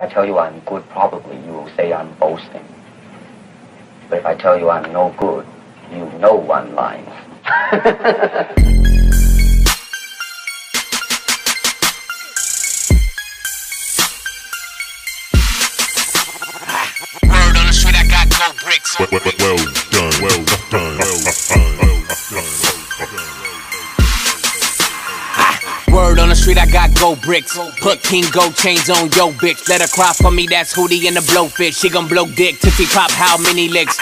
I tell you I'm good, probably you will say I'm boasting. But if I tell you I'm no good, you know one line. Word on the street, I got gold bricks. Well, well, well well done, well done, Word on the street, I got gold bricks. Put king gold chains on yo bitch. Let her cry for me, that's Hootie and the blowfish. She gon' blow dick, Tootsie Pop, how many licks?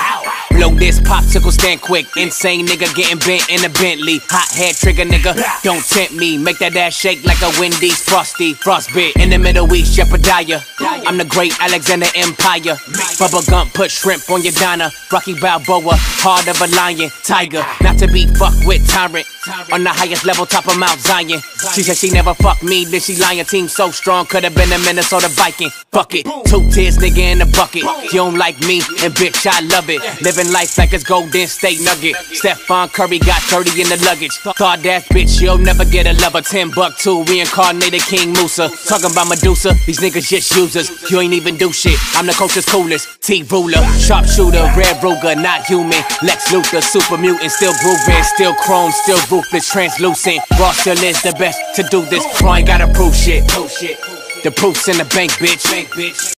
Blow this popsicle, stand quick. Insane nigga getting bent in a Bentley. Hot head trigger nigga, don't tempt me. Make that ass shake like a Wendy's frosty. Frostbit in the Middle East, Jeopardiah. I'm the great Alexander Empire. Bubba Gump put shrimp on your diner. Rocky Balboa, heart of a lion. Tiger, not to be fucked with tyrant. On the highest level, top of Mount Zion. She said she never fucked me, then she lying. Team so strong, could have been a Minnesota Viking. Fuck it, two tears, nigga in the bucket. You don't like me, and bitch, I love it. Living life like it's Golden State Nugget. Stephon Curry got 30 in the luggage. Thought that bitch, you'll never get a lover. Timbuktu, reincarnated King Musa. Talking about Medusa, these niggas just users. You ain't even do shit. I'm the coach's coolest. T ruler, sharpshooter, red Ruger, not human. Lex Luthor, super mutant, still grooving, still chrome, still ruthless, translucent. Raw still is the best to do this. Bro, ain't gotta prove shit. The proof's in the bank, bitch.